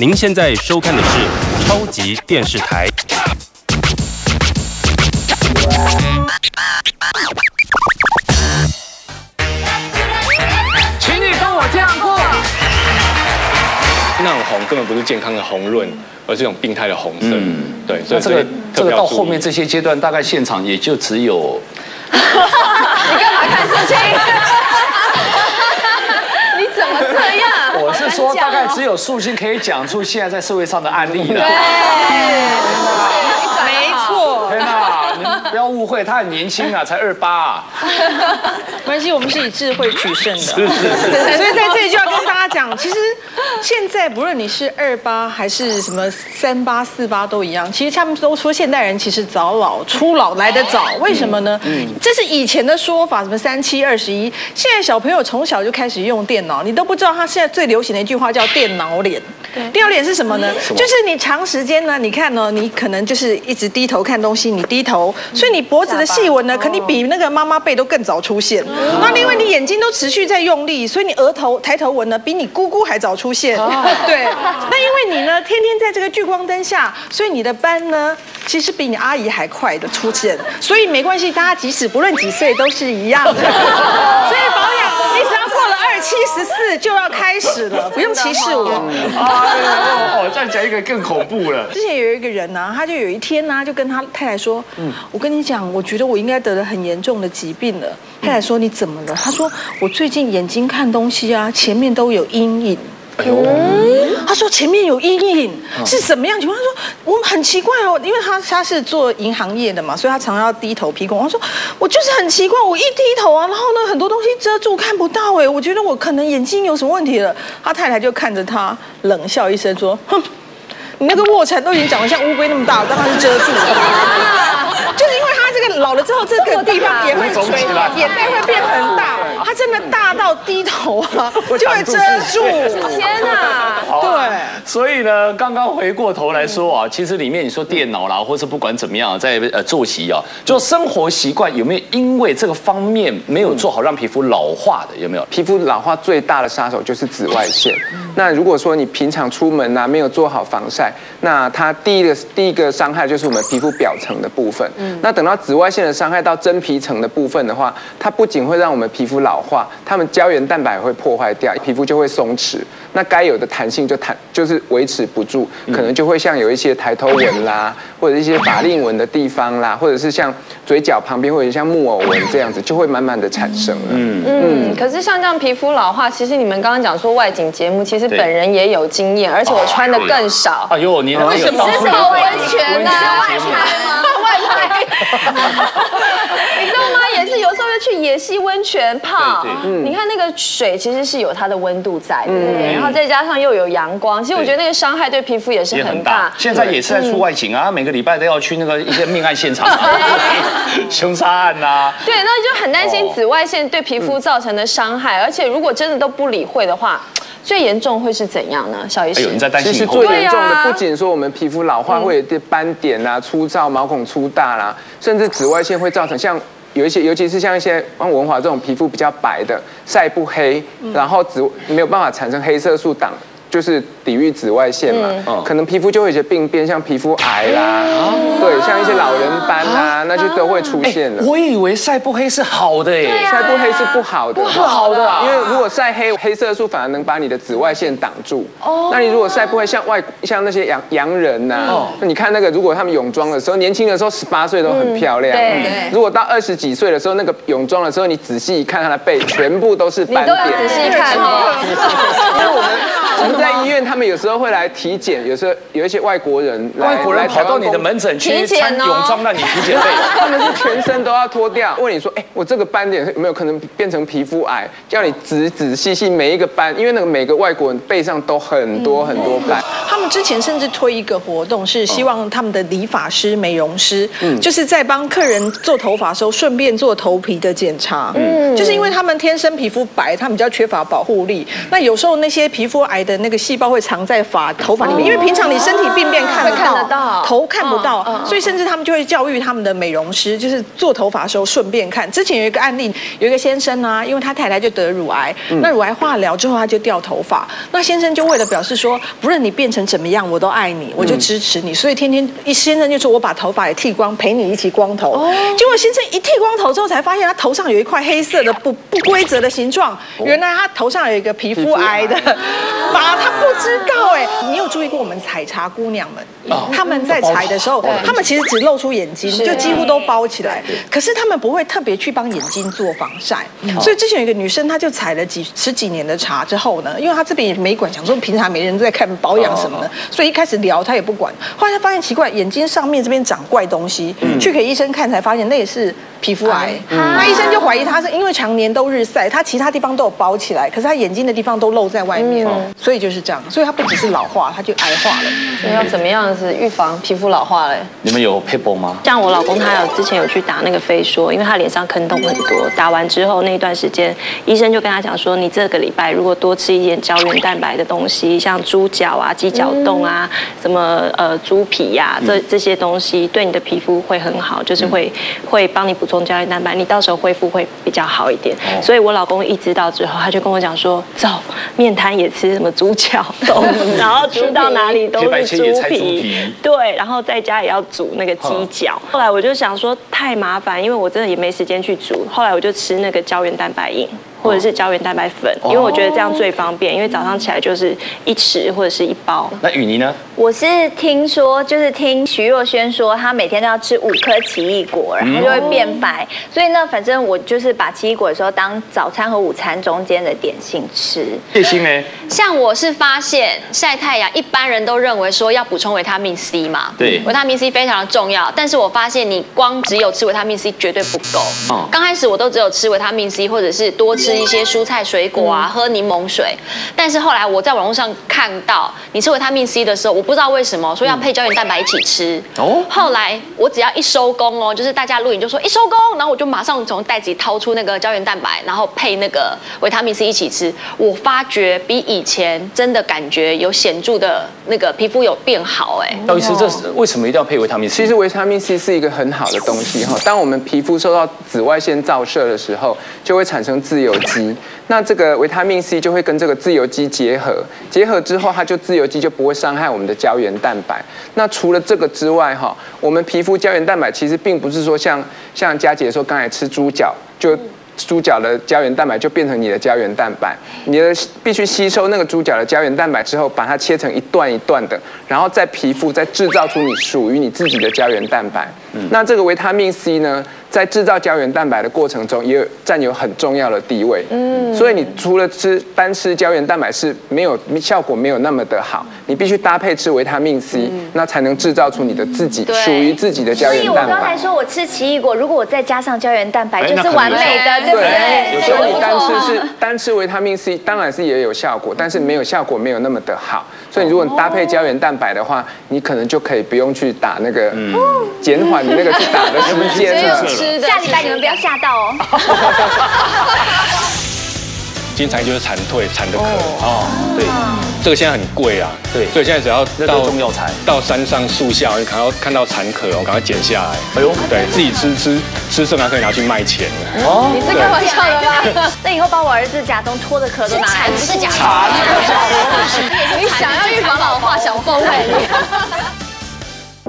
您现在收看的是超级电视台。请你跟我这样过。那种红根本不是健康的红润，而是一种病态的红色。对，所以那这个这个到后面这这些阶段，大概现场也就只有 你干嘛看事情？你怎么这样？我是说，大概只有素心可以讲出现在在社会上的案例了。没错，天哪，你们不要误会，他很年轻啊，才二八啊。没 关系，我们是以智慧取胜的。是是是。所以在这里就要跟大家讲，其实现在不论你是二八还是什么三八四八都一样，其实他们都说现代人其实早老初老来得早，为什么呢？这是以前的说法，什么三七二十一，现在小朋友从小就开始用电脑，你都不知道他现在最流行的一句话叫电脑脸。电脑脸是什么呢？就是你长时间呢，你看呢，你可能就是一直低头看东西，你低头，所以你脖子的细纹呢，肯定比那个妈妈背都更早出现。那另外你眼睛都持续在用力，所以你额头抬头纹呢，比你姑姑还早出现。对，那因为你呢，天天在这个聚光灯下，所以你的斑呢，其实比你阿姨还快的出现。所以没关系，大家即使不论几岁都是一样的。所以七十四就要开始了，不用歧视我。哎呦，哦，再讲一个更恐怖了。之前有一个人呢、他就有一天呢、就跟他太太说：“我跟你讲，我觉得我应该得了很严重的疾病了。”太太说：“你怎么了？”他说：“我最近眼睛看东西啊，前面都有阴影。”他说前面有阴影是什么样情况？他说我们很奇怪哦，因为他他是做银行业的嘛，所以他常常要低头披躬。他说我就是很奇怪，我一低头啊，然后呢很多东西遮住看不到哎，我觉得我可能眼睛有什么问题了。他太太就看着他冷笑一声说：“哼。”你那个卧蚕都已经长得像乌龟那么大了，当然是遮住了。就是因为他这个老了之后，这个地方也会垂，眼袋会变很大。他真的大到低头啊，就会遮住。天哪！对。所以呢，刚刚回过头来说啊，其实里面你说电脑啦，或是不管怎么样，在呃作息啊，就生活习惯有没有因为这个方面没有做好，让皮肤老化的有没有？皮肤老化最大的杀手就是紫外线。那如果说你平常出门啊，没有做好防晒，那它第一个第一个伤害就是我们皮肤表层的部分。那等到紫外线的伤害到真皮层的部分的话，它不仅会让我们皮肤老化，它们胶原蛋白会破坏掉，皮肤就会松弛。那该有的弹性就弹就是维持不住，可能就会像有一些抬头纹啦，或者一些法令纹的地方啦，或者是像嘴角旁边或者像木偶纹这样子，就会慢慢的产生了。嗯。嗯，可是像这样皮肤老化，其实你们刚刚讲说外景节目，其实本人也有经验，而且我穿的更少。哎呦，你为什么是泡温泉呢？外拍吗？外拍。你知道吗？也是有时候要去野溪温泉泡。你看那个水其实是有它的温度在的，对？然后再加上又有阳光，其实我觉得那个伤害对皮肤也是也很大。现在也是在出外景啊，每个礼拜都要去那个一些命案现场啊，凶杀案啊呐。对，那就很担心紫外线对皮肤造成的伤害，而且如果真的都不理会的话，最严重会是怎样呢？小医师哎呦，，你在担其实心以后最严重的不仅说我们皮肤老化会有一些斑点啊、粗糙、毛孔粗大啦，甚至紫外线会造成像有一些，尤其是像一些像文华这种皮肤比较白的，晒不黑，然后只没有办法产生黑色素挡。就是抵御紫外线嘛，嗯可能皮肤就会有一些病变，像皮肤癌啦，对，像一些老人斑啦，那就都会出现了。我以为晒不黑是好的耶。晒不黑是不好的，不好的啊因为如果晒黑，黑色素反而能把你的紫外线挡住。哦，那你如果晒不黑，像外像那些洋洋人呐、那你看那个，如果他们泳装的时候，年轻的时候十八岁都很漂亮，对对如果到二十几岁的时候，那个泳装的时候，你仔细一看，他的背全部都是斑你都要仔。细看哦。因为我们我们在医院，他们有时候会来体检，有时候有一些外国人来外国人来跑到你的门诊去穿泳装让你体检费。他们是全身都要脱掉，问你说，哎、我这个斑点有没有可能变成皮肤癌？叫你仔仔细细每一个斑，因为那个每个外国人背上都很多很多斑。他们之前甚至推一个活动，是希望他们的理发师、美容师，就是在帮客人做头发的时候，顺便做头皮的检查。嗯，就是因为他们天生皮肤白，他们比较缺乏保护力。那有时候那些皮肤癌的那个细胞会藏在发头发里面，因为平常你身体病变看得到头看不到所以甚至他们就会教育他们的美容师，就是做头发的时候顺便看。之前有一个案例，有一个先生啊，因为他太太就得乳癌，那乳癌化疗之后他就掉头发，那先生就为了表示说，不论你变成成怎么样，我都爱你，我就支持你。所以天天一先生就说我把头发也剃光，陪你一起光头。结果先生一剃光头之后，才发现他头上有一块黑色的不不规则的形状，原来他头上有一个皮肤癌的 疤，他不知道哎。你有注意过我们采茶姑娘们？他们在采的时候，他们其实只露出眼睛，就几乎都包起来。可是他们不会特别去帮眼睛做防晒。所以之前有一个女生，她就采了几十几年的茶之后呢，因为她这边也没管，想说平常没人在看保养什么的，所以一开始聊她也不管。后来她发现奇怪，眼睛上面这边长怪东西，去给医生看才发现那也是皮肤癌。那医生就怀疑他是因为常年都日晒，他其他地方都有包起来，可是他眼睛的地方都露在外面，所以就是这样。所以他不只是老化，他就癌化了。所以要怎么样子预防皮肤老化嘞？你们有 paper 吗？像我老公，他有之前有去打那个飞说，因为他脸上坑洞很多，打完之后那一段时间，医生就跟他讲说，你这个礼拜如果多吃一点胶原蛋白的东西，像猪脚啊、鸡脚冻啊、什么呃猪皮呀，这这些东西对你的皮肤会很好，就是会会帮你补充胶原蛋白，你到时候恢复会比较好一点。所以我老公一知道之后，他就跟我讲说，走，面瘫也吃什么猪脚冻，然后吃到哪里都是猪皮，对，然后在家也要煮那个鸡脚。后来我就想说太麻烦，因为我真的也没时间去煮。后来我就吃那个胶原蛋白饮。或者是胶原蛋白粉，因为我觉得这样最方便，因为早上起来就是一匙或者是一包。那雨妮呢？我是听说，就是听徐若瑄说，她每天都要吃五颗奇异果，然后就会变白。所以呢，反正我就是把奇异果的时候当早餐和午餐中间的点心吃。叶心呢？像我是发现晒太阳，一般人都认为说要补充维他命 C 嘛，对，维他命 C 非常的重要。但是我发现你光只有吃维他命 C 绝对不够。哦，刚开始我都只有吃维他命 C，或者是多吃一些蔬菜水果啊，喝柠檬水。但是后来我在网络上看到你吃维他命 C 的时候，我不知道为什么说要配胶原蛋白一起吃。哦，后来我只要一收工哦，就是大家录影就说一收工，然后我就马上从袋子里掏出那个胶原蛋白，然后配那个维他命 C 一起吃。我发觉比以前真的感觉有显著的那个皮肤有变好。哎，到底是，这是为什么一定要配维他命 C？其实维他命 C 是一个很好的东西哈。当我们皮肤受到紫外线照射的时候，就会产生自由基。那这个维他命 C 就会跟这个自由基结合，结合之后，它就自由基就不会伤害我们的胶原蛋白。那除了这个之外哈，我们皮肤胶原蛋白其实并不是说像像佳姐说刚才吃猪脚就。猪脚的胶原蛋白就变成你的胶原蛋白，你的必须吸收那个猪脚的胶原蛋白之后，把它切成一段一段的，然后在皮肤再制造出你属于你自己的胶原蛋白。那这个维他命 C 呢，在制造胶原蛋白的过程中，也有占有很重要的地位。嗯，所以你除了吃单吃胶原蛋白是没有效果，没有那么的好，你必须搭配吃维他命 C，那才能制造出你的自己属于自己的胶原蛋白。所以我刚才说我吃奇异果，如果我再加上胶原蛋白，就是完美的，对不对？有时候你单吃是单吃维他命 C，当然是也有效果，但是没有效果没有那么的好。所以如果你搭配胶原蛋白的话，你可能就可以不用去打那个，减缓你那个去打的时间。下礼拜你们不要吓到哦。经常就是蝉蜕、蝉的壳哦，对，这个现在很贵啊，对，所以现在只要到中药材，到山上树下，你看到看到蝉壳，我赶快剪下来。哎呦，对自己吃吃吃剩还可以拿去卖钱哦，你是开玩笑的吗？那以后把我儿子甲中脱的壳都拿来，不是甲虫。你想要预防老化小凤位？